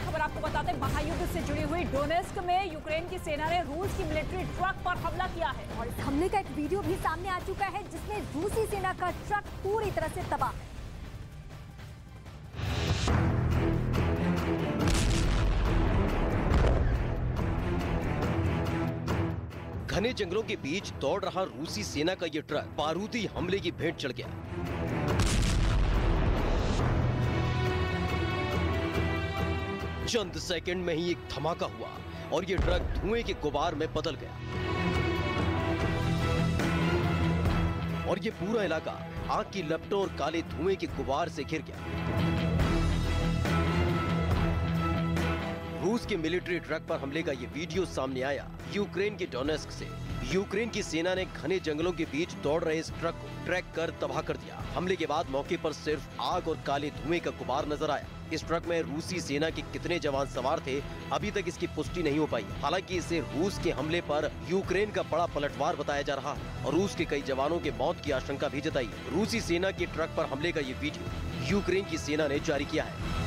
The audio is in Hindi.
खबर आपको बताते हैं, महायुद्ध से जुड़ी हुई डोनेस्क में यूक्रेन की सेना ने रूस की मिलिट्री ट्रक पर हमला किया है। और इस हमले का एक वीडियो भी सामने आ चुका है, जिसमें रूसी सेना का ट्रक पूरी तरह से तबाह। है घने जंगलों के बीच दौड़ रहा रूसी सेना का ये ट्रक बारूदी हमले की भेंट चढ़ गया। चंद सेकंड में ही एक धमाका हुआ और ये ट्रक धुएँ के गुबार में बदल गया। और ये पूरा इलाका आग की लपटों और काले धुएँ के गुबार से घिर गया। रूस के मिलिट्री ट्रक पर हमले का ये वीडियो सामने आया यूक्रेन के डोनेस्क से। यूक्रेन की सेना ने घने जंगलों के बीच दौड़ रहे इस ट्रक को ट्रैक कर तबाह कर दिया। हमले के बाद मौके पर सिर्फ़ आग और काले धुएँ का गुबार नज़र आया। इस ट्रक में रूसी सेना के कितने जवान सवार थे, अभी तक इसकी पुष्टि नहीं हो पाई। हालाँकि इसे रूस के हमले पर यूक्रेन का बड़ा पलटवार बताया जा रहा है और रूस के कई जवानों के मौत की आशंका भी जताई। रूसी सेना के ट्रक पर हमले का ये वीडियो यूक्रेन की सेना ने जारी किया है।